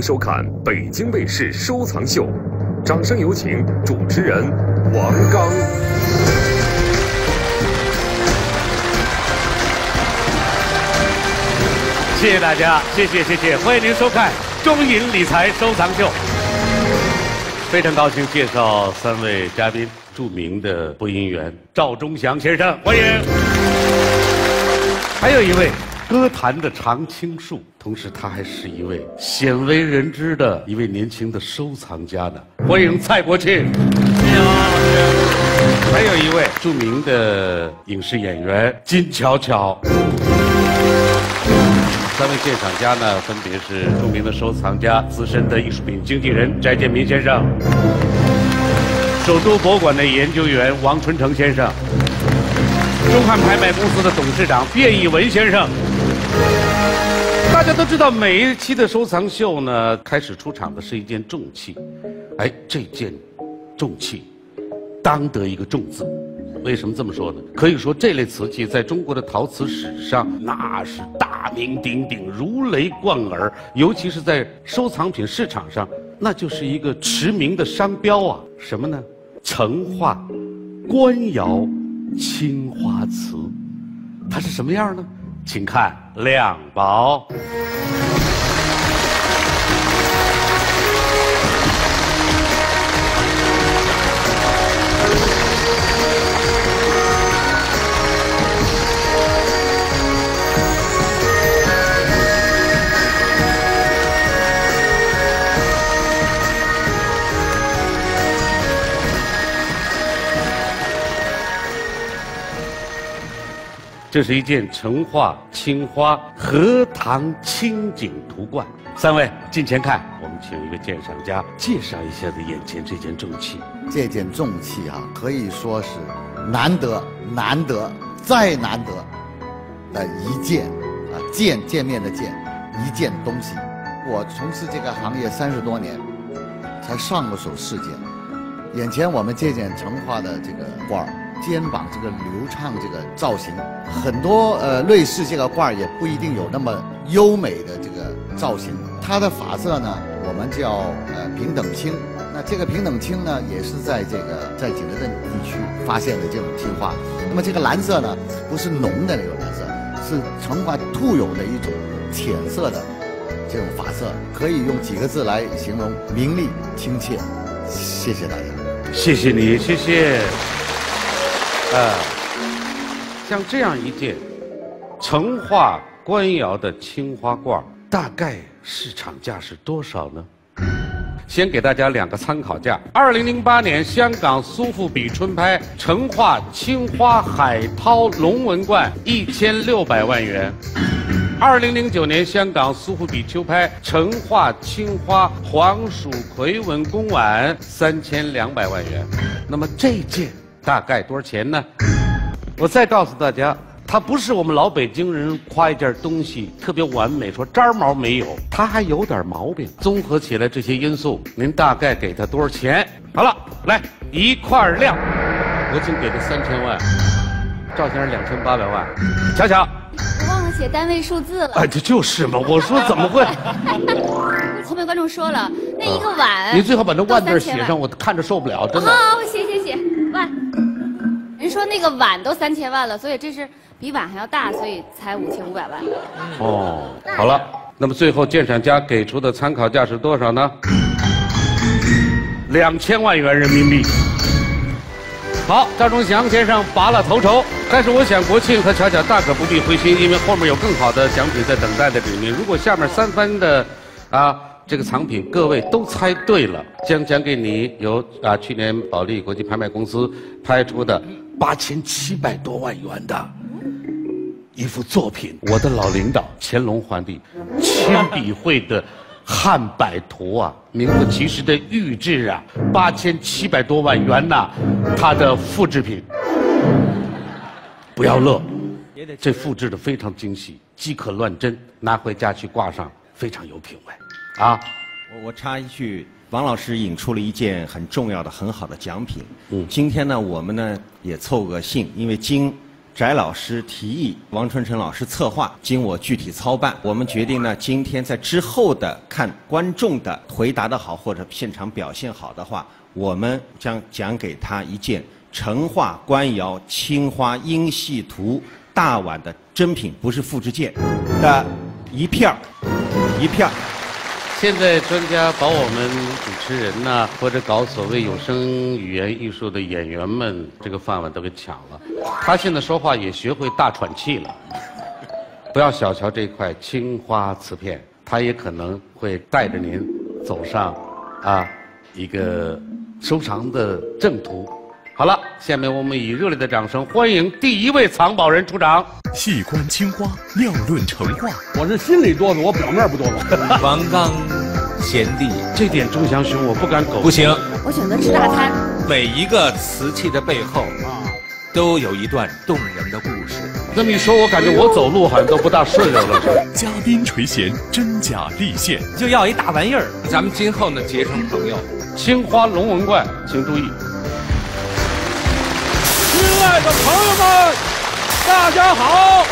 迎收看北京卫视收藏秀，掌声有请主持人王刚。谢谢大家，谢谢谢谢，欢迎您收看中银理财收藏秀。非常高兴介绍三位嘉宾，著名的播音员赵忠祥先生，欢迎。还有一位歌坛的常青树，同时他还是一位鲜为人知的一位年轻的收藏家呢，欢迎蔡国庆。你好，老师。还有一位著名的影视演员金巧巧。三位鉴赏家呢，分别是著名的收藏家、资深的艺术品经纪人翟建民先生，首都博物馆的研究员王春成先生，中汉拍卖公司的董事长卞义文先生。大家都知道，每一期的收藏秀呢，开始出场的是一件重器，哎，这件重器，当得一个“重”字。为什么这么说呢？可以说，这类瓷器在中国的陶瓷史上那是大名鼎鼎、如雷贯耳，尤其是在收藏品市场上，那就是一个驰名的商标啊！什么呢？成化官窑青花瓷，它是什么样呢？请看亮宝。这是一件成化青花荷塘清景图罐。三位近前看，我们请一个鉴赏家介绍一下子眼前这件重器。这件重器啊，可以说是难得、难得再难得的一件啊，见见面的见，一件东西。我从事这个行业三十多年，才上过手试件。眼前我们这件成化的这个罐儿。肩膀这个流畅，这个造型，很多呃类似这个画也不一定有那么优美的这个造型。它的发色呢，我们叫呃平等青。那这个平等青呢，也是在这个在景德镇地区发现的这种青花。那么这个蓝色呢，不是浓的那种蓝色，是成化特有的一种浅色的这种发色，可以用几个字来形容：明丽亲切。谢谢大家，谢谢你，谢谢。呃，像这样一件成化官窑的青花罐，大概市场价是多少呢？先给大家两个参考价：二零零八年香港苏富比春拍成化青花海涛龙纹罐一千六百万元；二零零九年香港苏富比秋拍成化青花黄鼠葵纹公碗三千两百万元。那么这件。大概多少钱呢？我再告诉大家，它不是我们老北京人夸一件东西特别完美，说渣毛没有，它还有点毛病。综合起来这些因素，您大概给他多少钱？好了，来一块亮，我请给他三千万，赵先生两千八百万，巧巧，我忘了写单位数字了。哎，这就是嘛，我说怎么会？后面观众说了，那一个碗，你最好把那万字写上，我看着受不了，真的。好，写写写。万，人说那个碗都三千万了，所以这是比碗还要大，所以才五千五百万。哦，好了，那么最后鉴赏家给出的参考价是多少呢？两千万元人民币。好，赵忠祥先生拔了头筹，但是我想国庆和巧巧大可不必灰心，因为后面有更好的奖品在等待着你们。如果下面三番的，啊。这个藏品各位都猜对了，将奖给你由啊去年保利国际拍卖公司拍出的八千七百多万元的一幅作品，我的老领导 乾隆皇帝亲笔绘的汉柏图啊，名副其实的玉制啊，八千七百多万元呐，它的复制品。不要乐，这复制的非常精细，即可乱真，拿回家去挂上，非常有品位。啊，我我插一句，王老师引出了一件很重要的、很好的奖品。嗯，今天呢，我们呢也凑个兴，因为经翟老师提议，王春成老师策划，经我具体操办。我们决定呢，今天在之后的看观众的回答的好或者现场表现好的话，我们将奖给他一件成化官窑青花英系图大碗的真品，不是复制件的一片儿一片儿。现在专家把我们主持人呐，或者搞所谓有声语言艺术的演员们，这个饭碗都给抢了。他现在说话也学会大喘气了。不要小瞧这块青花瓷片，它也可能会带着您走上啊一个收藏的正途。好了，下面我们以热烈的掌声欢迎第一位藏宝人出场。细观青花，妙论成画。我是心里哆嗦，我表面不哆嗦。王刚贤弟，这点钟祥兄我不敢苟不行，我选择吃大餐。每一个瓷器的背后啊，都有一段动人的故事。这么一说，我感觉我走路好像都不大顺溜了。嘉宾垂涎，真假立现。就要一大玩意儿，咱们今后呢结成朋友。青花龙纹罐，请注意。亲爱的朋友们，大家好！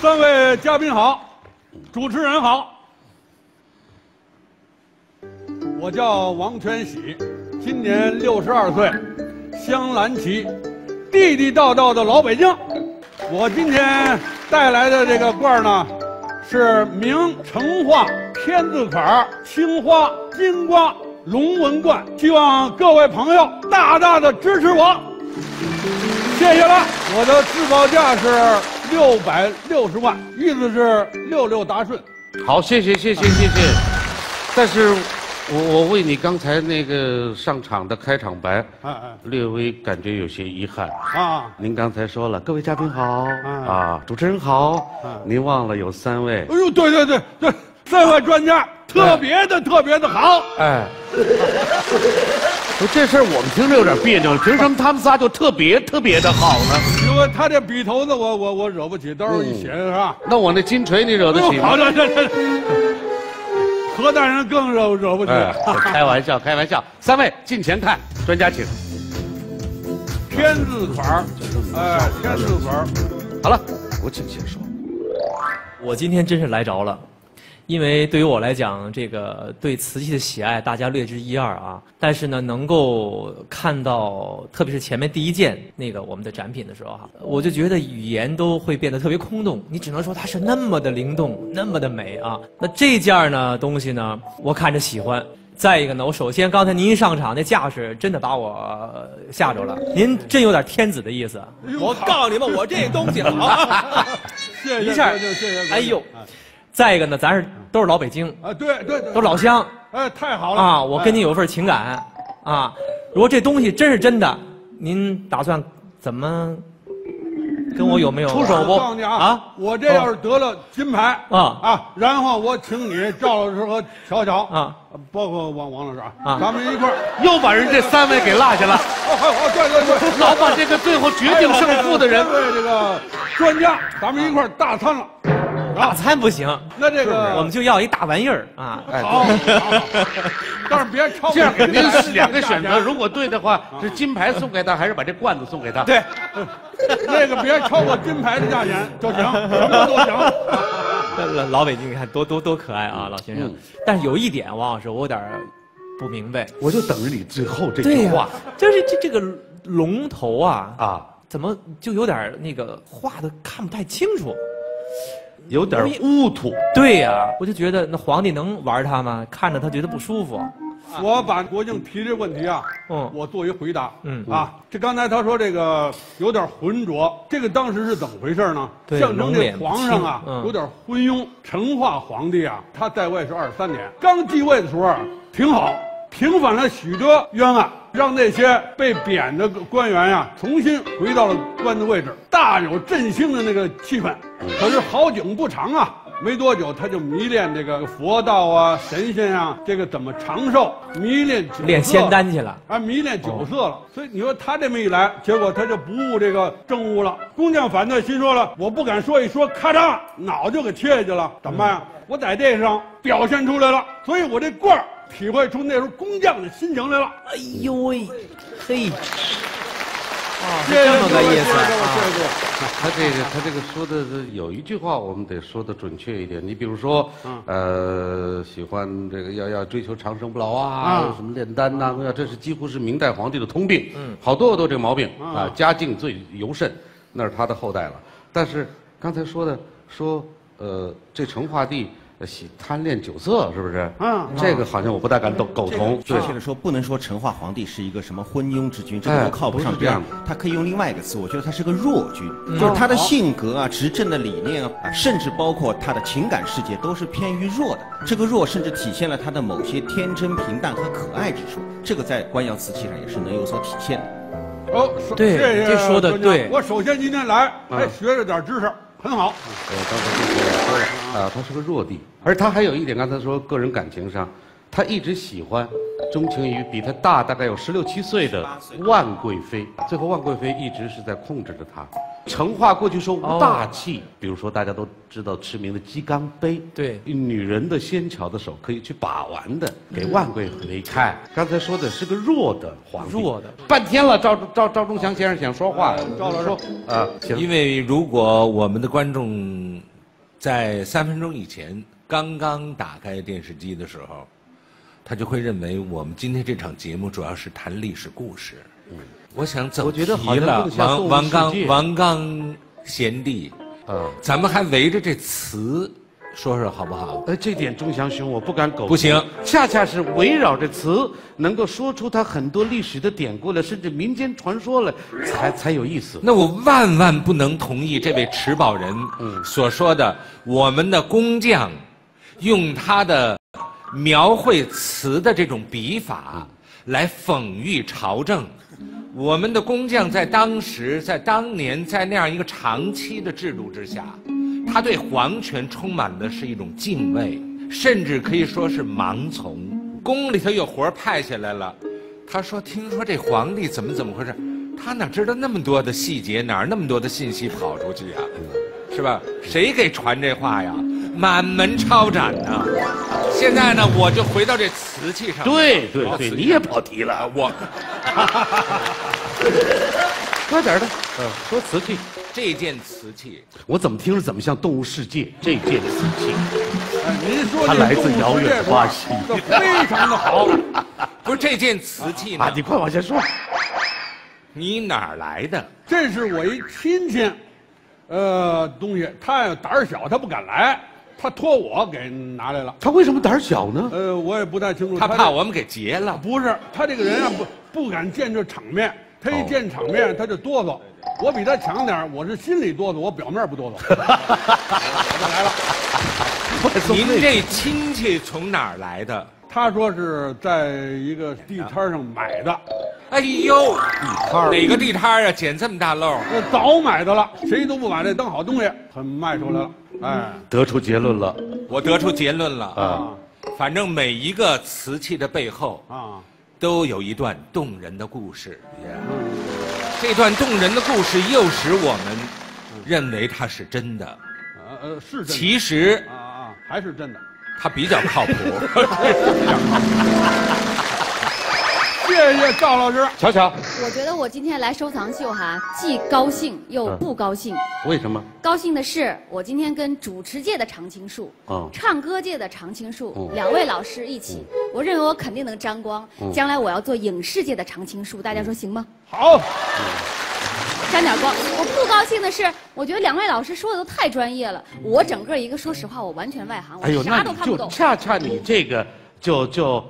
三位嘉宾好，主持人好。我叫王全喜，今年六十二岁，镶蓝旗，地地道道的老北京。我今天带来的这个罐呢，是明成化天字坎青花金瓜龙文冠，希望各位朋友大大的支持我，谢谢了。我的自报价是六百六十万，意思是六六大顺。好，谢谢谢谢谢谢。但是，我我为你刚才那个上场的开场白，略微感觉有些遗憾。啊，您刚才说了，各位嘉宾好嗯啊，主持人好嗯，您忘了有三位哎，呦，对对对对，三位专家特别的特别的好。哎，不 这事儿我们听着有点别扭，凭什么他们仨就特别特别的好呢？因为他这笔头子我我我惹不起，到时候一写是吧？那我那金锤你惹得起吗？好的，这这河南人更惹惹不起。哎，开玩笑，开玩笑。三位近前看，专家请。天字款儿，哎，天字款儿。好了，我请先说。我今天真是来着了，因为对于我来讲，这个对瓷器的喜爱大家略知一二啊。但是呢，能够看到，特别是前面第一件那个我们的展品的时候哈，我就觉得语言都会变得特别空洞。你只能说它是那么的灵动，那么的美啊。那这件呢东西呢，我看着喜欢。再一个呢，我首先刚才您一上场那架势真的把我呃吓着了，您真有点天子的意思。我告诉你们，我这东西好。谢谢，一下谢谢，谢谢。哎呦，再一个呢，咱是都是老北京，啊，对对对，都是老乡。哎，太好了。啊，我跟您哎。有一份情感。啊。如果这东西真是真的，您打算怎么跟我有没有出手不我告诉你啊，啊？我这要是得了金牌啊。啊，然后我请你赵老师和乔乔啊，包括王王老师啊，啊。咱们一块儿。又把人这三位给落下了，哦，哦，对对对，老把这个最后决定胜负的人。三位这个专家，咱们一块儿大餐了。大餐不行，那这个我们就要一大玩意儿啊。好，好好 但是别超过这样给您是两个选择，如果对的话，是金牌送给他，还是把这罐子送给他？对，那个别超过金牌的价钱就行，什么都行。老老北京，你看多多多可爱啊，老先生嗯。但是有一点，王老师，我有点不明白。我就等着你最后这句话，就是这这个龙头啊啊，怎么就有点那个画的看不太清楚？有点污土。对呀、我就觉得那皇帝能玩他吗？看着他觉得不舒服。我把国庆提这问题啊，嗯我做一回答。嗯啊，这刚才他说这个有点浑浊，这个当时是怎么回事呢？对象征这皇上啊嗯有点昏庸。成化皇帝啊，他在位是二十三年，刚继位的时候啊挺好，平反了许多冤案，让那些被贬的官员呀、重新回到了官的位置，大有振兴的那个气氛。可是好景不长啊。没多久，他就迷恋这个佛道啊、神仙啊，这个怎么长寿，迷恋酒色练仙丹去了。啊，迷恋酒色了。所以你说他这么一来，结果他就不务这个政务了。工匠反对，心说了，我不敢说一说，咔嚓，脑就给切下去了，怎么办呀？我在这上表现出来了，所以我这罐儿体会出那时候工匠的心情来了。哎呦喂，嘿，啊，这么个意思啊。他这个他这个说的是有一句话，我们得说的准确一点。你比如说，嗯呃，喜欢这个要要追求长生不老啊，啊什么炼丹呐、啊，这是几乎是明代皇帝的通病。嗯，好多都这个毛病啊啊，家境最尤甚，那是他的后代了。但是刚才说的说，呃，这成化帝呃喜贪恋酒色，是不是？嗯这个好像我不大敢苟苟同。确切的说，不能说成化皇帝是一个什么昏庸之君，这个哎都靠不上不是这样边。他可以用另外一个词，我觉得他是个弱君，就是他的性格啊、执政的理念啊，啊甚至包括他的情感世界都是偏于弱的。这个弱甚至体现了他的某些天真平淡和可爱之处，这个在官窑瓷器上也是能有所体现的。哦，首对这说的对我首先今天来，哎，嗯学了点知识，很好。啊，他是个弱帝，而他还有一点，刚才说个人感情上，他一直喜欢、钟情于比他大大概有十六七岁的万贵妃，最后万贵妃一直是在控制着他。成化过去说无大器，比如说大家都知道驰名的鸡缸杯，对女人的纤巧的手可以去把玩的，给万贵妃看。刚才说的是个弱的皇帝，弱的。半天了，赵赵赵忠祥先生想说话，赵老师说啊，行。因为如果我们的观众在三分钟以前刚刚打开电视机的时候，他就会认为我们今天这场节目主要是谈历史故事。嗯，我想走我觉得好像题了王王刚王刚贤弟，啊。咱们还围着这词说说好不好？呃，这点钟祥兄我不敢苟同不行，恰恰是围绕着词，能够说出他很多历史的典故了，甚至民间传说了，才才有意思。那我万万不能同意这位持宝人所说的，我们的工匠用他的描绘词的这种笔法来讽喻朝政。我们的工匠在当时，在当年，在那样一个长期的制度之下，他对皇权充满的是一种敬畏，甚至可以说是盲从。宫里头有活儿派下来了，他说：“听说这皇帝怎么怎么回事？他哪知道那么多的细节，哪儿那么多的信息跑出去呀、是吧？谁给传这话呀？满门抄斩呐！现在呢，我就回到这瓷器上。对对对，你也跑题了，我 快点的。嗯，说瓷器，这件瓷器，我怎么听着怎么像动物世界这件瓷器？哎，您说它来自遥动物世界远的巴西非常的好。不是这件瓷器呢啊，？你快往下说。你哪儿来的？这是我一亲戚，呃，东西，他胆儿小，他不敢来，他托我给拿来了。他为什么胆儿小呢？呃，我也不太清楚。他怕我们给劫了。不是他这个人啊，不不敢见这场面，他一见场面他就哆嗦。我比他强点儿我是心里哆嗦，我表面不哆嗦。我 就来了。您这亲戚从哪儿来的？他说是在一个地摊上买的，哎呦，地摊哪个地摊儿啊？捡这么大漏？那，早买的了，谁都不把这当好东西，很卖出来了。哎，得出结论了我得出结论了。啊！反正每一个瓷器的背后啊，都有一段动人的故事。这段动人的故事又使我们认为它是真的，呃呃，是真的。其实啊啊，还是真的。它比较靠谱。谢谢赵老师。瞧瞧，我觉得我今天来收藏秀哈，既高兴又不高兴。为什么？高兴的是，我今天跟主持界的常青树、嗯唱歌界的常青树、嗯两位老师一起，我认为我肯定能沾光。将来我要做影视界的常青树，大家说行吗？好，沾点光。我不高兴的是，我觉得两位老师说的都太专业了，我整个一个说实话，我完全外行，我啥都看不懂。恰恰你这个就就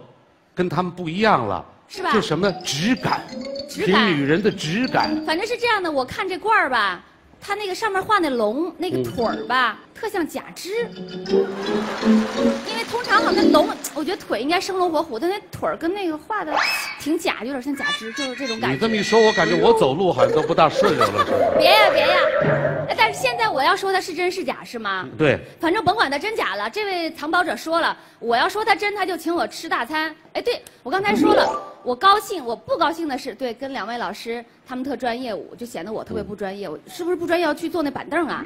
跟他们不一样了，是吧就什么质感，凭质感女人的质感。反正是这样的，我看这罐儿吧，它那个上面画那龙那个腿儿吧，特像假肢。因为通常好像龙，我觉得腿应该生龙活虎，但那腿儿跟那个画的挺假，有点像假肢，就是这种感觉。你这么一说，我感觉我走路好像都不大顺溜了。别呀别呀！哎但是现在我要说它是真是假是吗？对，反正甭管它真假了，这位藏宝者说了，我要说他真，他就请我吃大餐。哎，对我刚才说了，我高兴，我不高兴的是，对，跟两位老师他们特专业，我就显得我特别不专业。我是不是不专业要去坐那板凳啊？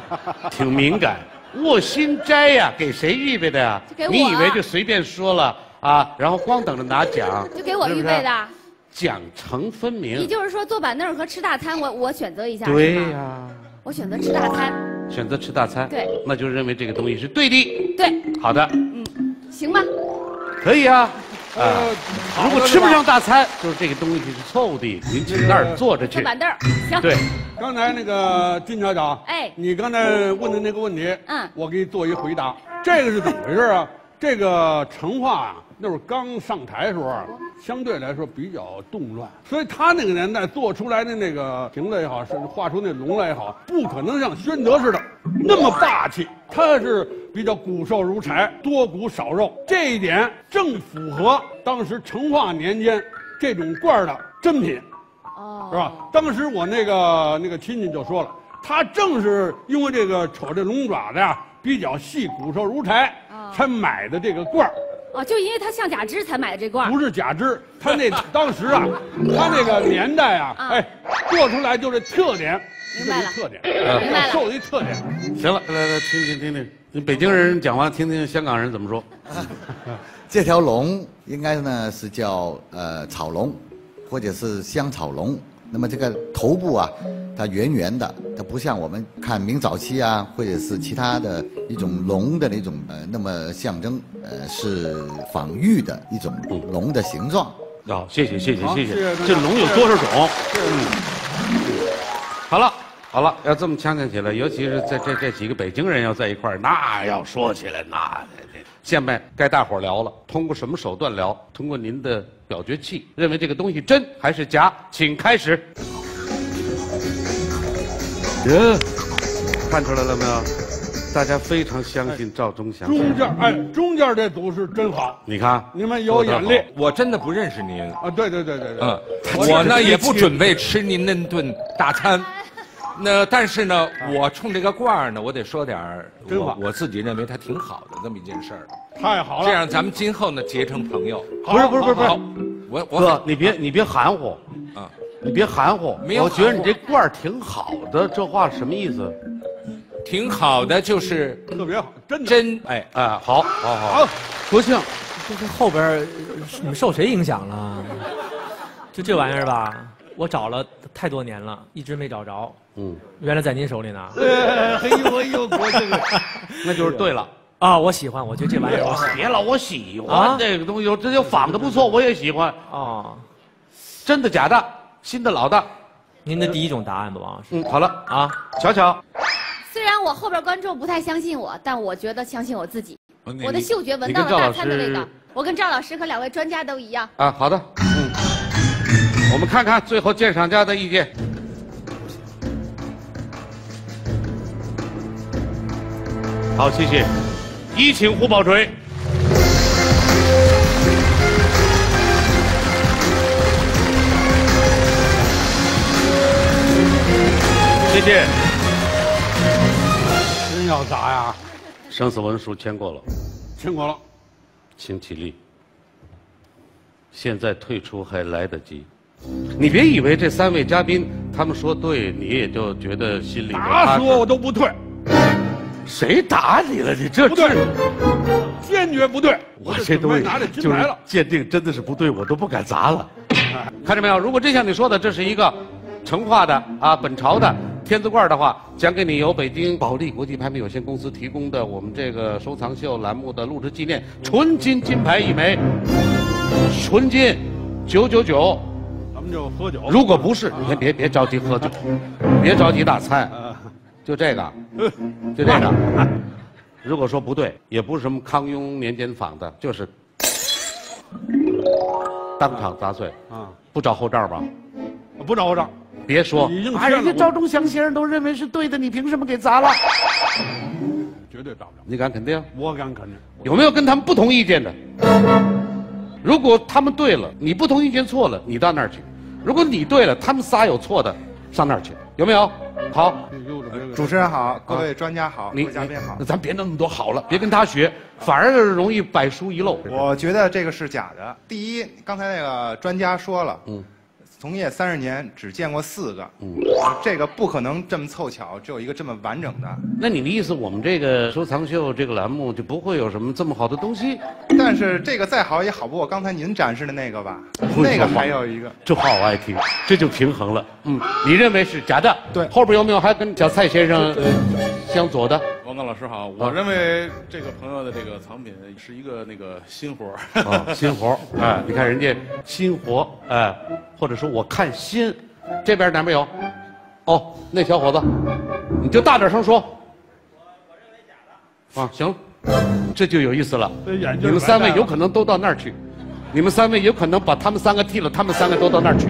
挺敏感。卧薪斋呀，给谁预备的呀给？我你以为就随便说了啊，然后光等着拿奖，就给我预备的。奖惩分也明。就是说，坐板凳和吃大餐，我我选择一下。对呀、我选择吃大餐。选择吃大餐，对，那就认为这个东西是对的。对，好的，嗯行吧。可以啊。啊，呃，如果吃不上大餐，就是这个东西是错误的，您请那儿坐着去。坐板凳，行。对，刚才那个金校长，哎你刚才问的那个问题，嗯我给你做一回答。这个是怎么回事啊？这个成化啊，那会儿刚上台的时候啊，相对来说比较动乱，所以他那个年代做出来的那个瓶子也好，是画出那龙来也好，不可能像宣德似的那么霸气，他是比较骨瘦如柴，多骨少肉，这一点正符合当时成化年间这种罐儿的珍品。哦。是吧？当时我那个那个亲戚就说了，他正是因为这个瞅这龙爪子呀比较细，骨瘦如柴，哦才买的这个罐儿，哦，就因为它像假肢才买的这罐。不是假肢。他那 当时啊，他那个年代啊，啊哎，做出来就是特点，明白了特点，明白了 瘦的一特点。行了，来来听听听听，你北京人讲完，听听香港人怎么说。这条龙应该呢是叫呃草龙，或者是香草龙。那么这个头部啊，它圆圆的，它不像我们看明早期啊，或者是其他的一种龙的那种呃那么象征呃是仿玉的一种龙的形状。哦，谢谢谢谢谢谢谢这龙有多少种？嗯，好了好了，要这么强调起来，尤其是在这这几个北京人要在一块儿，那要说起来，那这这下面该大伙儿聊了。通过什么手段聊？通过您的表决器，认为这个东西真还是假？请开始。哟，看出来了没有？大家非常相信赵忠祥。中间哎，中间这组是真好，你看，你们有眼力我真的不认识您。啊！对对对对对，嗯，我呢也不准备吃您那顿大餐。那但是呢，我冲这个罐儿呢，我得说点儿真话我我自己认为它挺好的这么一件事儿。太好了。这样咱们今后呢结成朋友。不是不是不是不是好，我我哥，你别你别含糊，啊，你别含糊。没有我觉得你这罐儿挺好的，这话什么意思？挺好的，就是特别好，真的。真哎。啊，好，好，好，好，国庆，这这后边你们受谁影响了？就这玩意儿吧，我找了太多年了，一直没找着。嗯，原来在您手里呢。哎呦哎呦，国庆，那就是对了。啊，我喜欢，我觉得这玩意儿我喜欢。别老我喜欢啊这个东西，这就仿的不错，我也喜欢。啊，真的假的？新的老的？您的第一种答案吧，王老师。嗯，好了，啊，瞧瞧，虽然我后边观众不太相信我，但我觉得相信我自己。你我的嗅觉闻到了大跟赵老师餐的味道。我跟赵老师和两位专家都一样。啊，好的，嗯，我们看看最后鉴赏家的意见。好，谢谢。一请胡宝锤。谢谢。真要砸呀？生死文书签过了，签过了。请起立。现在退出还来得及。你别以为这三位嘉宾他们说对，你也就觉得心里头踏实打死我我都不退，谁打你了？你这不对是，坚决不对。我这东西拿着金就是牌了。鉴定真的是不对，我都不敢砸了。看见没有？如果真像你说的，这是一个成化的啊本朝的天字罐的话，将给你由北京保利国际拍卖有限公司提供的我们这个收藏秀栏目的录制纪念纯金金牌一枚，纯金九九九。咱们就喝酒。如果不是，你先别别着急喝酒，别着急大餐，就这个，就这个。如果说不对，也不是什么康雍年间仿的，就是当场砸碎，啊，不找后账吧？不找后账，别说人家赵忠祥先生都认为是对的，你凭什么给砸了？绝对找不着。你敢肯定？我敢肯定。有没有跟他们不同意见的？如果他们对了，你不同意见错了，你到那儿去；如果你对了，他们仨有错的，上那儿去，有没有？好，主持人好，各位专家好，各位嘉宾好那。咱别那么多好了，别跟他学，反而容易百疏一漏。我觉得这个是假的。第一，刚才那个专家说了，嗯，从业三十年只见过四个，嗯，这个不可能这么凑巧，只有一个这么完整的。那你的意思，我们这个收藏秀这个栏目就不会有什么这么好的东西？但是这个再好也好不过刚才您展示的那个吧，那个还有一个，这话我爱听，这就平衡了。嗯，你认为是假的？对，后边有没有还跟小蔡先生相左的？王刚老师好，我认为这个朋友的这个藏品是一个那个新活儿。啊，新活儿，哎，你看人家新活，哎，或者说我看新，这边哪边有？哦，那小伙子，你就大点声说。我我认为假的啊，行，这就有意思了。这眼镜你们三位有可能都到那儿去，你们三位有可能把他们三个替了，他们三个都到那儿去，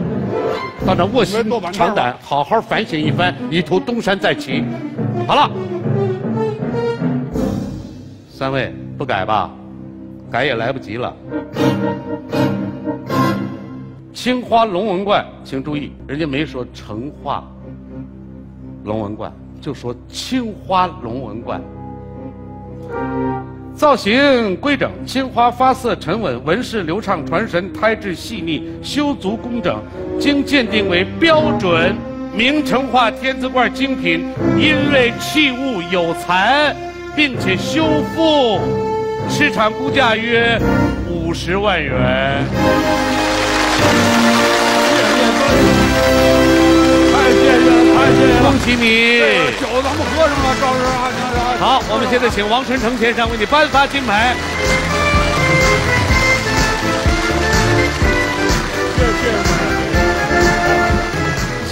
到那儿卧薪尝胆，好好反省一番，以图东山再起。好了，三位不改吧？改也来不及了。青花龙纹罐，请注意，人家没说成化龙纹罐，就说青花龙纹罐。造型规整，青花发色沉稳，纹饰流畅传神，胎质细腻，修足工整，经鉴定为标准明成化天字罐精品，因为器物有残，并且修复，市场估价约五十万元。太谢谢了，太谢谢了。恭喜你！酒咱们喝上了，赵师。好，我们现在请王春成先生为你颁发金牌。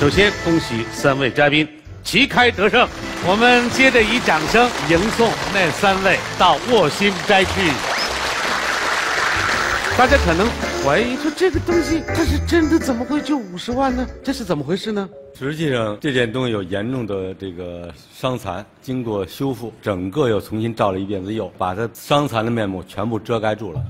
首先，恭喜三位嘉宾旗开得胜。我们接着以掌声迎送那三位到卧薪斋去。大家可能怀疑说这个东西它是真的，怎么会就五十万呢？这是怎么回事呢？实际上，这件东西有严重的这个伤残，经过修复，整个又重新照了一遍子釉，把它伤残的面目全部遮盖住了。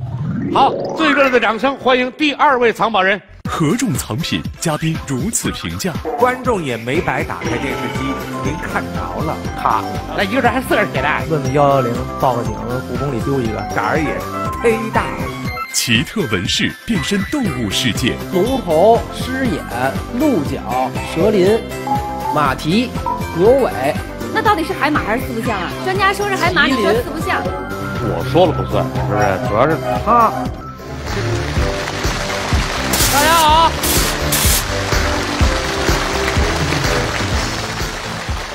好，最热烈的掌声欢迎第二位藏宝人。何种藏品？嘉宾如此评价。观众也没白打开电视机，您看着了，他那一个人还四个人写的。问问幺幺零，报个警，故宫里丢一个。胆儿也忒大了。奇特纹饰变身动物世界，龙头、狮眼、鹿角、蛇鳞、马蹄、牛尾。那到底是海马还是四不像啊？专家说是海马，你说四不像。我说了不算，是不是？主要是他。大家好。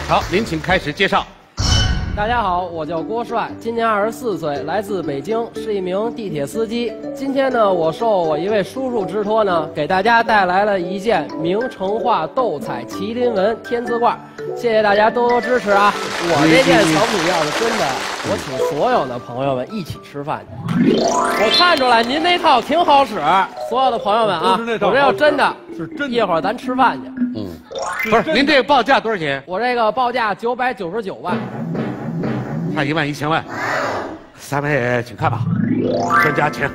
好，您请开始介绍。大家好，我叫郭帅，今年二十四岁，来自北京，是一名地铁司机。今天呢，我受我一位叔叔之托呢，给大家带来了一件明成化斗彩麒麟纹天字罐，谢谢大家多多支持啊！我这件藏品要是真的，我请所有的朋友们一起吃饭去。我看出来您那套挺好使，所有的朋友们啊，我这要真的，是真的一会儿咱吃饭去。嗯，不是，您这个报价多少钱？我这个报价九百九十九万。差一万一千万，三位请看吧，专家请。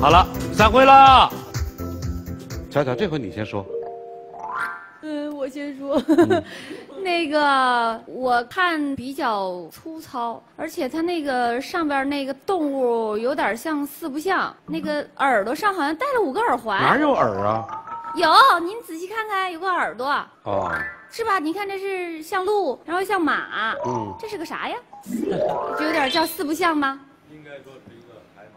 好了，散会了。巧巧，这回你先说。嗯，我先说，那个我看比较粗糙，而且它那个上边那个动物有点像四不像，那个耳朵上好像戴了五个耳环。哪有耳啊？有，您仔细看看，有个耳朵。哦。是吧？你看这是像鹿，然后像马，嗯，这是个啥呀？就有点叫四不像吗？应该说是一个海马。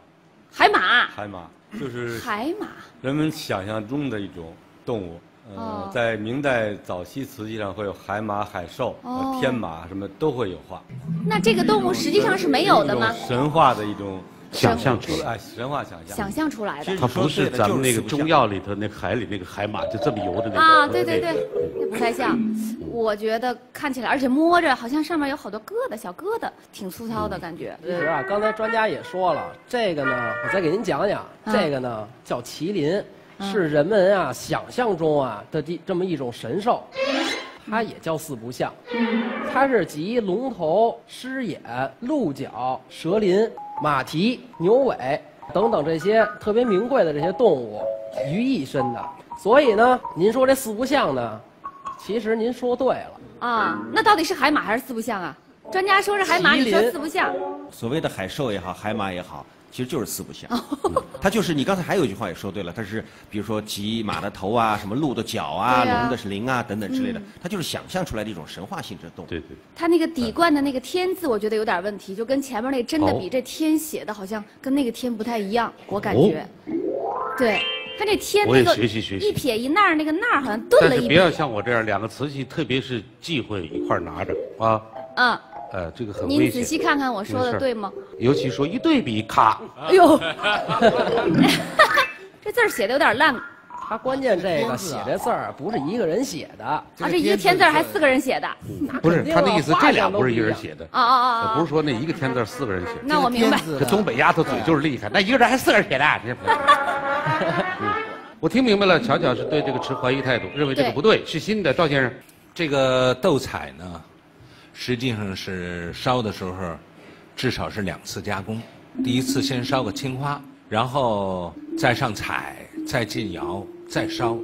海马。海马就是海马，人们想象中的一种动物。呃，在明代早期瓷器上会有海马、海兽、天马什么都会有画。那这个动物实际上是没有的吗？神话的一种。想象出来，哎，神话想象，想象出来的。它不是咱们那个中药里头那个海里那个海马，就这么游的那个。啊，对对对，那不太像。我觉得看起来，而且摸着好像上面有好多疙瘩，小疙瘩，挺粗糙的感觉。其实啊，刚才专家也说了，这个呢，我再给您讲讲，这个呢叫麒麟，是人们啊想象中啊的这这么一种神兽，它也叫四不像，它是集龙头、狮眼、鹿角、蛇鳞。马蹄、牛尾等等这些特别名贵的这些动物于一身的，所以呢，您说这四不像呢，其实您说对了啊。那到底是海马还是四不像啊？专家说是海马，你说四不像。所谓的海兽也好，海马也好，其实就是四不像。嗯它就是你刚才还有一句话也说对了，它是比如说骑马的头啊，什么鹿的角啊，啊龙的是鳞啊等等之类的嗯，它就是想象出来的一种神话性质的动物。对对。他那个底冠的那个“天”字，我觉得有点问题，就跟前面那个真的比，哦这“天”写的好像跟那个“天”不太一样，我感觉。对，他这“天”哦我也那个学习学习一撇一捺儿，那个捺儿好像顿了一但是不要。像我这样两个瓷器，特别是忌讳一块拿着啊，嗯，呃，这个很危您。仔细看看我说的对吗？尤其说一对比，咔，哎呦，这字儿写的有点烂。他关键这个写这字儿不是一个人写的，啊，这一个“天”字还四个人写的。不是他的意思，这俩不是一像都不一样人写的，啊啊啊啊！不是说那一个天字四个人写的。那我明白。这东北丫头嘴就是厉害，那一个人还四个人写的，这不嗯我听明白了，巧巧是对这个持怀疑态度，认为这个不对，是新的。赵先生，这个斗彩呢，实际上是烧的时候，至少是两次加工。第一次先烧个青花，然后再上彩，再进窑，再烧。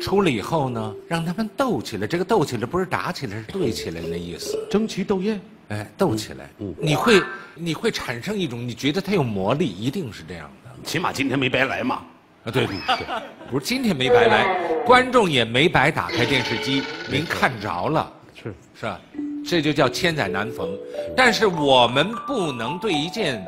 出了以后呢，让他们斗起来。这个斗起来不是打起来，是对起来那意思。争奇斗艳，哎，斗起来，你会你会产生一种你觉得它有魔力，一定是这样的。起码今天没白来嘛。啊，对对对，不是今天没白来，观众也没白打开电视机，您看着了，是是吧？这就叫千载难逢。但是我们不能对一件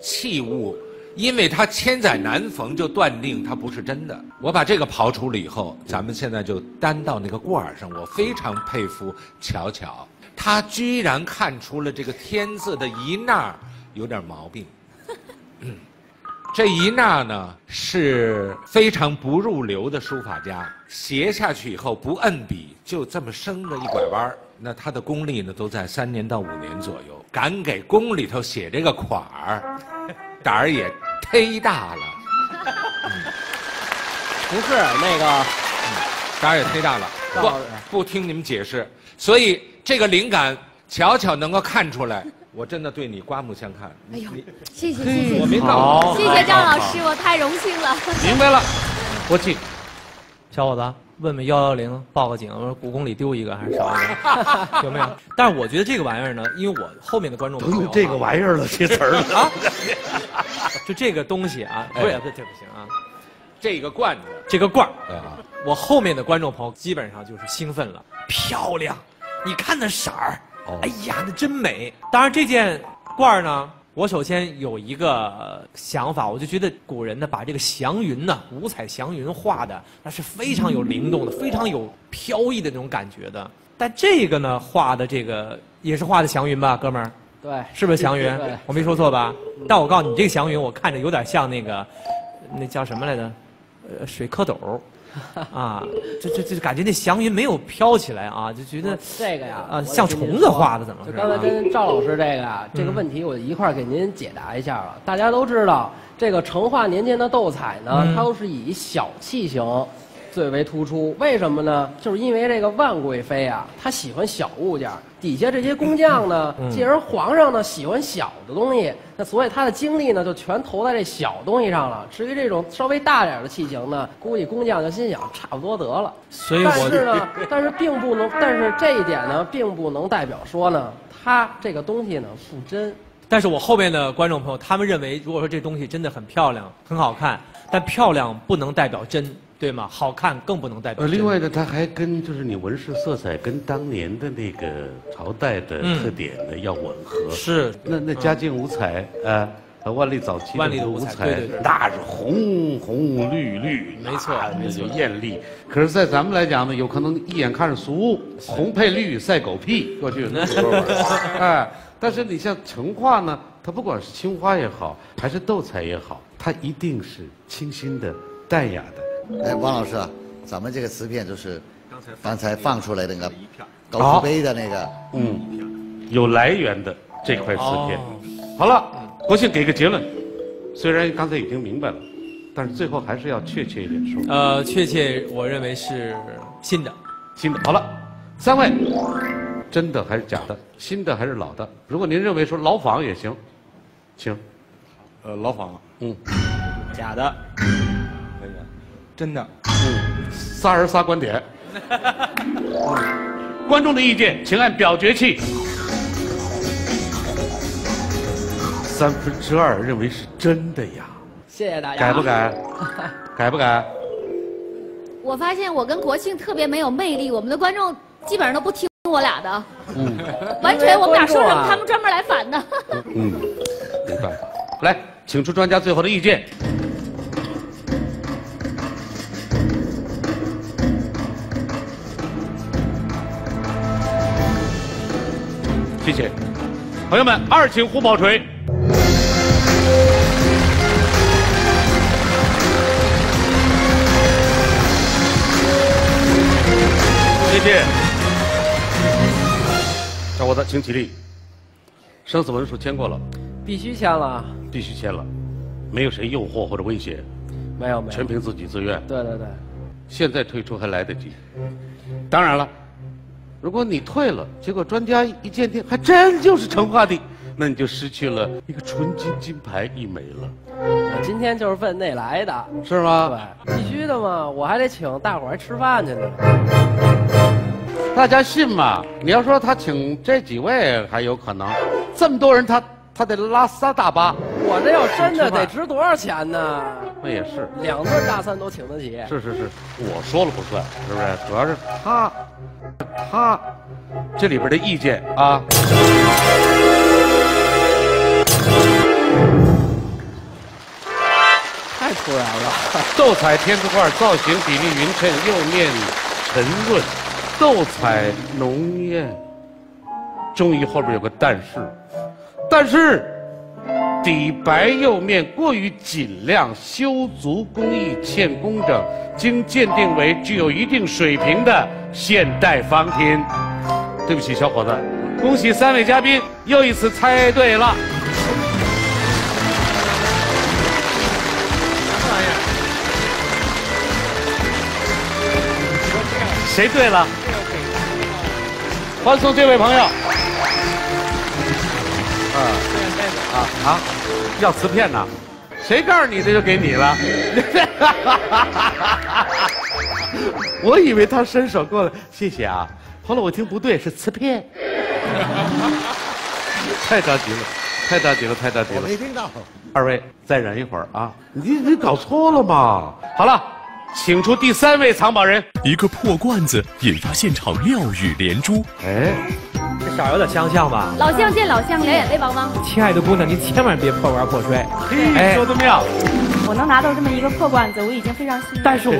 器物，因为它千载难逢就断定它不是真的。我把这个刨除了以后，咱们现在就单到那个罐儿上，我非常佩服巧巧，他居然看出了这个“天”字的一捺有点毛病。这一捺呢是非常不入流的书法家，斜下去以后不摁笔，就这么生的一拐弯儿那他的功力呢都在三年到五年左右，敢给宫里头写这个款儿，胆儿也忒大了。不是那个，胆儿也忒大了，不不听你们解释，所以这个灵感巧巧能够看出来，我真的对你刮目相看。哎呦，谢谢谢谢，我没告诉你谢谢张老师，我太荣幸了。明白了，我记。小伙子，问问幺幺零报个警，我说故宫里丢一个还是少一个，有没有？但是我觉得这个玩意儿呢，因为我后面的观众朋友啊这个玩意儿了，这词儿了。啊，就这个东西啊，不是哎不这不行啊，这个罐子，这个罐儿啊，我后面的观众朋友基本上就是兴奋了，漂亮，你看那色儿，哎呀，那真美。当然这件罐儿呢，我首先有一个呃想法，我就觉得古人呢把这个祥云呢，五彩祥云画的那是非常有灵动的，非常有飘逸的那种感觉的。但这个呢画的这个也是画的祥云吧，哥们儿？对，是不是祥云 对？我没说错吧？但我告诉你，这个祥云我看着有点像那个，那叫什么来着？呃，水蝌蚪，啊，这这这感觉那祥云没有飘起来啊，就觉得这个呀啊，像虫子画的，怎么回事？就刚才跟赵老师这个啊，这个嗯问题我一块儿给您解答一下了。大家都知道，这个成化年间的斗彩呢，嗯它都是以小器型最为突出。为什么呢？就是因为这个万贵妃啊，她喜欢小物件，底下这些工匠呢，嗯既然皇上呢喜欢小的东西，那所以他的精力呢就全投在这小东西上了。至于这种稍微大点的器型呢，估计工匠就心想差不多得了。所以我但是呢，但是并不能，但是这一点呢，并不能代表说呢，它这个东西呢不真。但是我后面的观众朋友，他们认为，如果说这东西真的很漂亮、很好看，但漂亮不能代表真，对吗？好看更不能代表呃，另外呢，它还跟就是你纹饰色彩跟当年的那个朝代的嗯特点呢要吻合。是那那嘉靖五彩，呃，呃万历早期的万历的五五彩对对对那是红红绿绿，没错那就艳丽。可是，在咱们来讲呢，有可能一眼看着俗，红配绿赛狗屁，过去有那么说法。哎，但是你像成化呢，它不管是青花也好，还是斗彩也好，它一定是清新的、淡雅的。哎，王老师啊，咱们这个瓷片就是刚才放出来的那个高好富碑的那个，嗯，有来源的这块瓷片。哦好了，国庆给个结论，虽然刚才已经明白了，但是最后还是要确切一点说。呃，确切我认为是新的。新的。好了，三位，真的还是假的？新的还是老的？如果您认为说老仿也行，请。呃，老仿，嗯，假的，那个真的，嗯，仨人仨观点。观众的意见，请按表决器。三分之二认为是真。的呀。谢谢大家。改不改？改不改？我发现我跟国庆特别没有魅力，我们的观众基本上都不听我俩的，嗯完全我们俩说什么他们专门来反的。嗯，没办法。来，请出专家最后的意见。谢谢，朋友们，二请胡宝锤。谢谢。小伙子，请起立。生死文书签过了，必须签了。必须签了，没有谁诱惑或者威胁，没有没有。全凭自己自愿。对对对。现在退出还来得及。当然了，如果你退了，结果专家一鉴定还真就是成化帝，那你就失去了一个纯金金牌一枚了，我今天就是奔那来的。是吗？对，必须的嘛，我还得请大伙儿吃饭去呢。大家信吗？你要说他请这几位还有可能，这么多人他他得拉仨大巴，我这要真的得值多少钱呢？那也是。两顿大餐都请得起。是是是，我说了不算，是不是？主要是他，他这里边的意见啊。太突然了。斗彩天字罐造型比例匀称，釉面沉润，斗彩浓艳。终于后边有个但是，但是底白釉面过于紧亮，修足工艺欠工整，经鉴定为具有一定水平的现代仿品。对不起，小伙子，恭喜三位嘉宾又一次猜对了。什么玩意谁对了？欢送这位朋友。啊啊啊！要瓷片呢？谁告诉你的就给你了？我以为他伸手过来，谢谢啊。后来我听不对，是瓷片。太着急了，太着急了，太着急了。没听到。二位再忍一会儿啊！你你搞错了嘛？好了，请出第三位藏宝人。一个破罐子引发现场妙语连珠。哎，这色儿有点相像吧？老乡见老乡，两眼泪汪汪。亲爱的姑娘，您千万别破罐破摔。嘿，说的妙。我能拿到这么一个破罐子，我已经非常幸运。但是我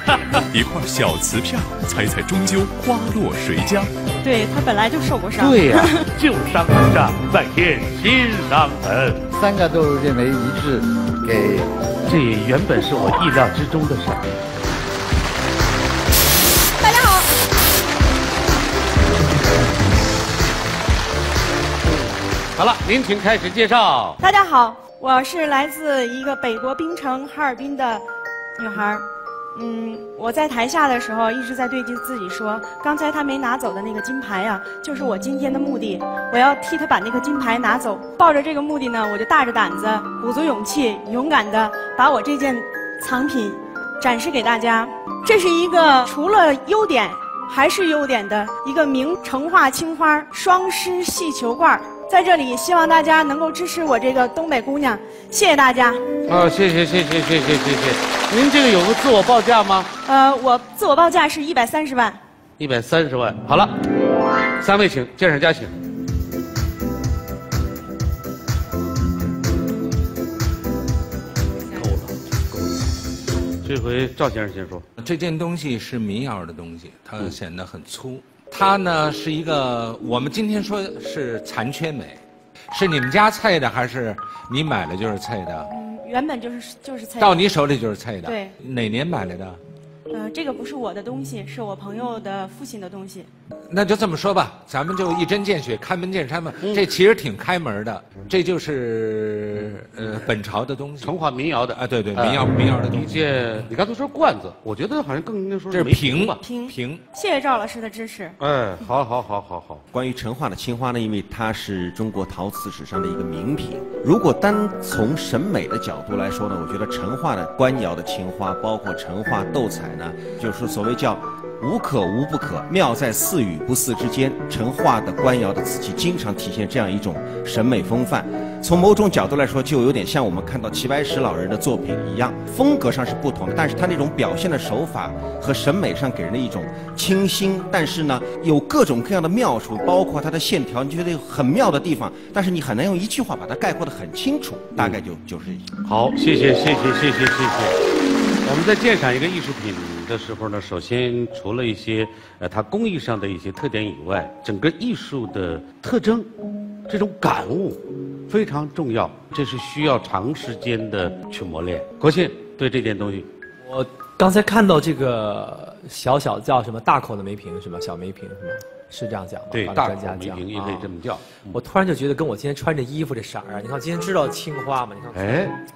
一块小瓷片，猜猜终究花落谁家？对他本来就受过伤。对呀、旧伤不上，再添新伤痕。三个都认为一致，给这原本是我意料之中的事儿。好了，您请开始介绍。大家好，我是来自一个北国冰城哈尔滨的女孩儿。嗯，我在台下的时候一直在对自己说，刚才他没拿走的那个金牌呀、就是我今天的目的。我要替他把那个金牌拿走。抱着这个目的呢，我就大着胆子，鼓足勇气，勇敢的把我这件藏品展示给大家。这是一个除了优点还是优点的一个名成化青花双狮细球罐儿。在这里，希望大家能够支持我这个东北姑娘，谢谢大家。啊，谢谢谢谢谢谢谢谢。您这个有个自我报价吗？呃，我自我报价是一百三十万。一百三十万。好了，三位请，鉴赏家请。够了，够了。这回赵先生先说。这件东西是民窑的东西，它显得很粗。它呢是一个，我们今天说是残缺美，是你们家菜的还是你买了就是菜的？嗯，原本就是就是菜。到你手里就是菜的。对。哪年买来的？呃，这个不是我的东西，是我朋友的父亲的东西。那就这么说吧，咱们就一针见血，开门见山吧。这其实挺开门的，这就是呃本朝的东西，成化民窑的啊，对对，民窑民窑的东一西。件，你刚才说罐子，我觉得好像更应该说这是瓶吧。瓶瓶。谢谢赵老师的支持。哎，好好好好好。关于成化的青花呢，因为它是中国陶瓷史上的一个名品。如果单从审美的角度来说呢，我觉得成化的官窑的青花，包括成化斗彩呢，就是所谓叫“无可无不可，妙在似与不似之间”。成化的官窑的瓷器经常体现这样一种审美风范，从某种角度来说，就有点像我们看到齐白石老人的作品一样，风格上是不同的，但是他那种表现的手法和审美上给人的一种清新，但是呢，有各种各样的妙处，包括它的线条，你觉得有很妙的地方，但是你很难用一句话把它概括得很清楚，大概就就是。好，谢谢，谢谢，谢谢，谢谢。我们在鉴赏一个艺术品的时候呢，首先除了一些呃它工艺上的一些特点以外，整个艺术的特征，这种感悟非常重要，这是需要长时间的去磨练。国庆对这件东西，我刚才看到这个小小叫什么大口的梅瓶是吗？小梅瓶是吗？是这样讲吗？对大家讲梅瓶也可以这么叫啊我突然就觉得跟我今天穿这衣服这色儿啊，你看我今天知道青花吗？你看，哎，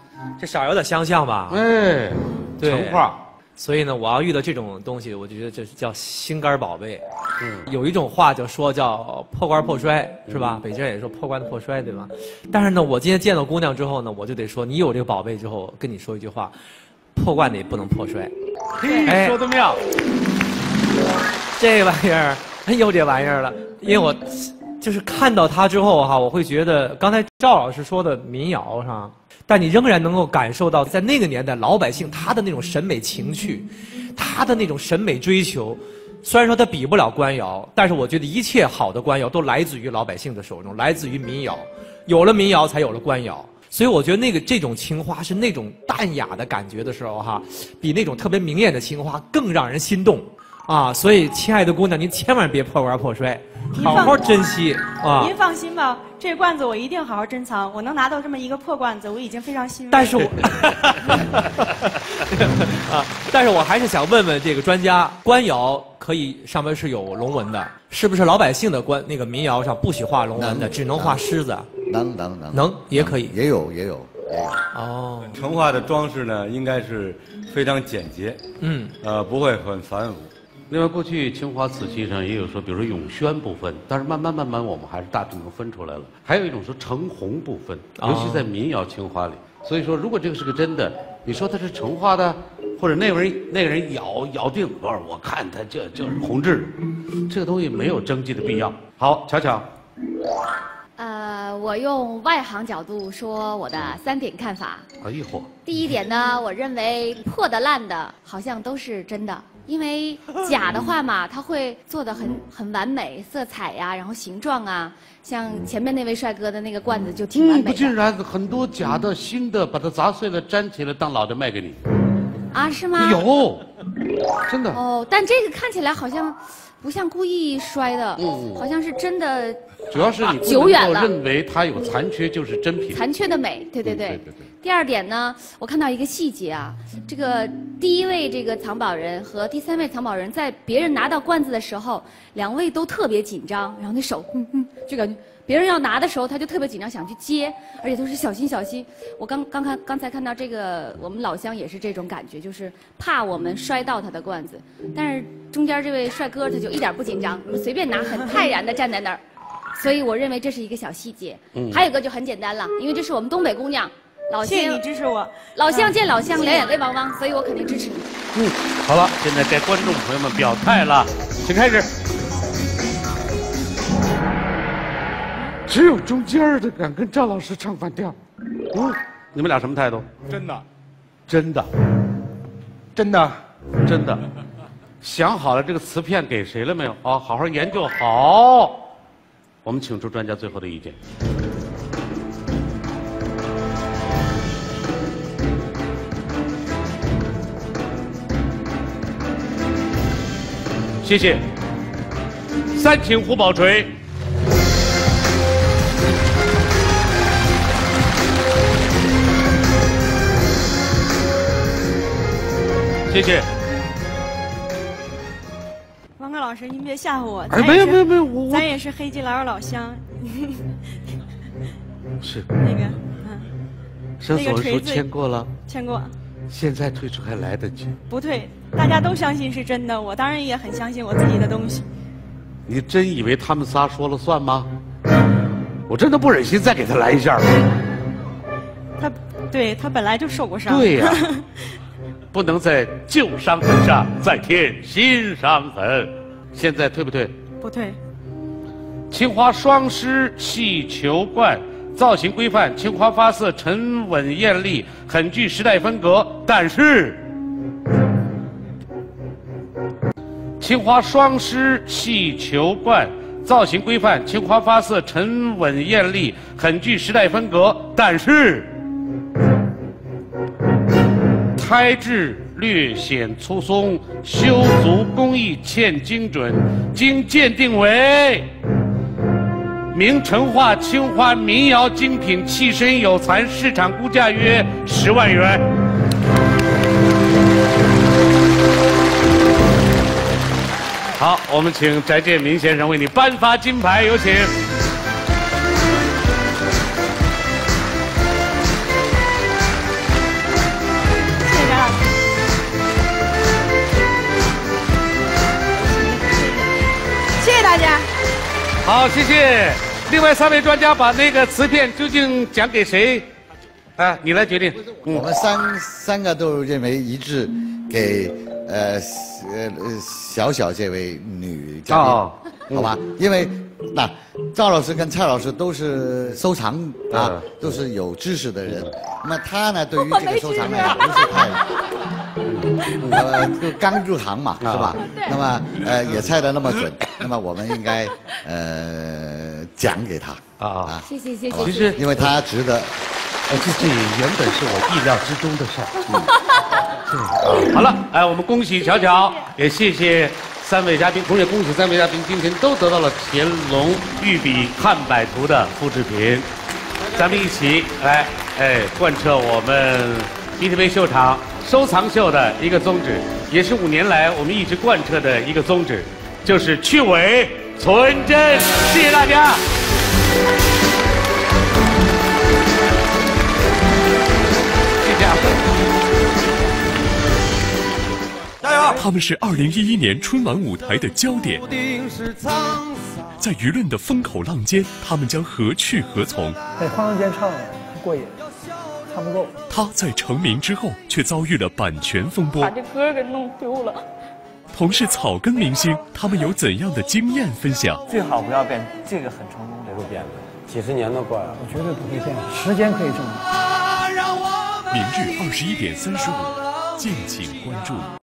这色儿有点相像吧？哎，对成画。所以呢，我要遇到这种东西，我就觉得这是叫心肝宝贝。嗯有一种话就说叫破罐破摔，是吧？北京人也说破罐子破摔，对吧？但是呢，我今天见到姑娘之后呢，我就得说，你有这个宝贝之后，跟你说一句话，破罐子也不能破摔。嘿，哎说的妙。这玩意儿，哎呦，这玩意儿了，因为我就是看到它之后哈，我会觉得刚才赵老师说的民谣哈？但你仍然能够感受到，在那个年代老百姓他的那种审美情趣，他的那种审美追求。虽然说他比不了官窑，但是我觉得一切好的官窑都来自于老百姓的手中，来自于民窑。有了民窑，才有了官窑。所以我觉得那个这种青花是那种淡雅的感觉的时候哈，比那种特别明艳的青花更让人心动啊！所以，亲爱的姑娘，您千万别破罐破摔，好好珍惜啊！您放心吧，这罐子我一定好好珍藏。我能拿到这么一个破罐子，我已经非常欣慰了。但是我啊，但是我还是想问问这个专家，官窑可以上面是有龙纹的，是不是老百姓的官那个民窑上不许画龙纹的，只能画狮子？能能能能也可以，也有也有也有。哦，成化的装饰呢，应该是非常简洁，嗯，呃，不会很繁复。另外，过去青花瓷器上也有说，比如说永宣不分，但是慢慢慢慢，我们还是大致能分出来了。还有一种说成红不分，哦尤其在民窑青花里。所以说，如果这个是个真的，你说它是成化的，或者那个人那个人咬咬定，不是，我看它这就是红制，这个东西没有征集的必要。好，巧巧，呃，我用外行角度说我的三点看法。哎呦嚯，第一点呢，我认为破的烂的好像都是真的，因为假的话嘛，它会做的很很完美，色彩呀、然后形状啊，像前面那位帅哥的那个罐子就挺完嗯，不美的尽然，很多假的、新的，把它砸碎了粘起来当老的卖给你。啊，是吗？有，真的。哦，但这个看起来好像不像故意摔的，嗯好像是真的主要是你不久远了认为它有残缺就是真品。残缺的美，对对对。对对第二点呢，我看到一个细节啊，这个第一位这个藏宝人和第三位藏宝人在别人拿到罐子的时候，两位都特别紧张，然后那手嗯嗯，就感觉别人要拿的时候，他就特别紧张，想去接，而且都是小心小心。我刚刚看刚才看到这个，我们老乡也是这种感觉，就是怕我们摔到他的罐子，但是中间这位帅哥他就一点不紧张，随便拿，很泰然的站在那儿。所以我认为这是一个小细节。嗯还有一个就很简单了，因为这是我们东北姑娘，老谢谢乡你支持我。老乡见老乡，两眼泪汪汪，所以我肯定支持你。嗯，好了，现在该观众朋友们表态了，请开始。只有中间的敢跟赵老师唱反调。嗯，你们俩什么态度？真的，真的，真的，真的。想好了这个瓷片给谁了没有？啊，好好研究好。我们请出专家最后的意见。谢谢。三请胡宝锤。谢谢。王刚老师，您别吓唬我。哎没有没有没有我我咱也是黑吉老老乡。是那个，嗯，生死文书那个锤子签过了，签过，现在退出还来得及。不退，大家都相信是真的，我当然也很相信我自己的东西。你真以为他们仨说了算吗？我真的不忍心再给他来一下了。他对他本来就受过伤。对呀 不能在旧伤痕上再添新伤痕。现在退不退？不退。青花双狮系球冠，造型规范，青花发色沉稳艳丽，很具时代风格。但是，青花双狮戏球冠，造型规范，青花发色沉稳艳丽，很具时代风格。但是，胎质略显粗松，修足工艺欠精准，经鉴定为。明成化青花民窑精品，器身有残，市场估价约十万元。好，我们请翟建民先生为你颁发金牌，有请。谢谢翟老师。谢谢大家。好，谢谢。另外三位专家把那个瓷片究竟奖给谁？啊，你来决定。我们三三个都认为一致，给呃呃呃小小这位女嘉哦宾，好吧？因为那赵老师跟蔡老师都是收藏啊嗯，都是有知识的人。那么他呢，对于这个收藏呢，也不是太。呃，就刚入行嘛，是吧？那么呃，也猜得那么准，那么我们应该呃奖给他啊谢谢谢谢。其实因为他值得。呃，这这原本是我意料之中的事儿。对，好了，哎，我们恭喜巧巧，也谢谢三位嘉宾，同时也恭喜三位嘉宾今天都得到了乾隆御笔汉百图的复制品。咱们一起来，哎，贯彻我们 BTV 秀场收藏秀的一个宗旨，也是五年来我们一直贯彻的一个宗旨，就是去伪存真。谢谢大家。他们是二零一一年春晚舞台的焦点，在舆论的风口浪尖，他们将何去何从？在方向间唱过瘾，唱不够。他在成名之后，却遭遇了版权风波把。这歌给弄丢了。同是草根明星，他们有怎样的经验分享？最好不要变，这个很成功，不会变的，几十年都过来了，我绝对不会变，时间可以证明。明日二十一点三十五，敬请关注。